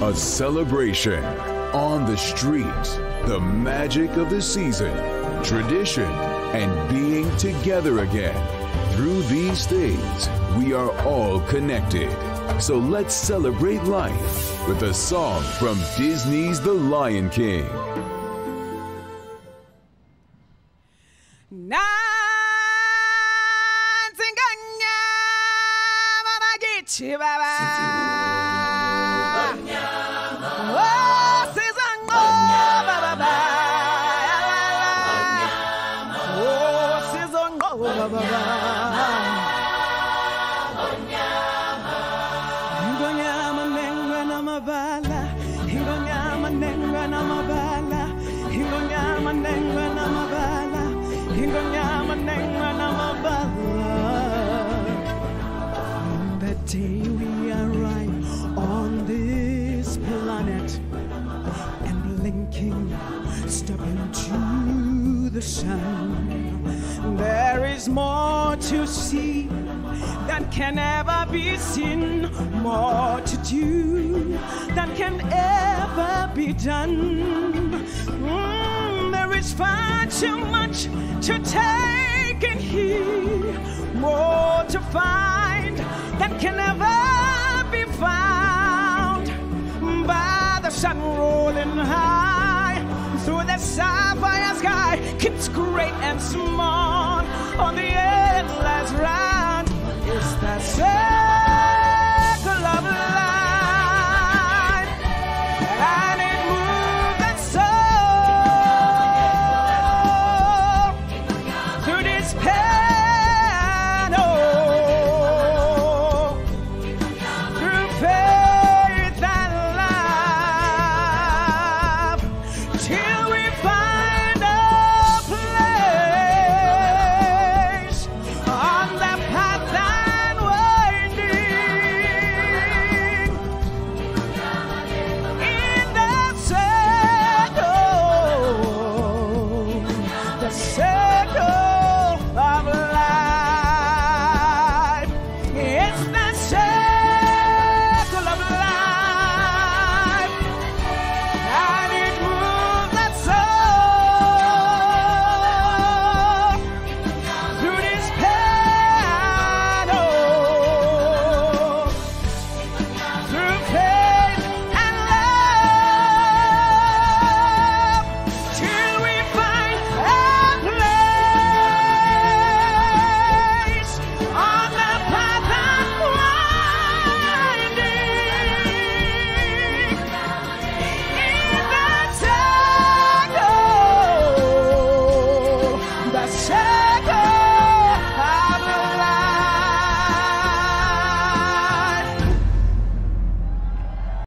A celebration on the street, the magic of the season, tradition, and being together again. Through these things, we are all connected. So let's celebrate life with a song from Disney's The Lion King. Ingonyama nengwe namabala Ingonyama day we arrive on this planet And blinking step into the sun There is more to see than can ever be seen, more to do than can ever be done. Mm, there is far too much to take in here, more to find than can ever be found by the sun rolling high through the sapphire sky keeps great and small on the endless ride